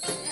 Yeah.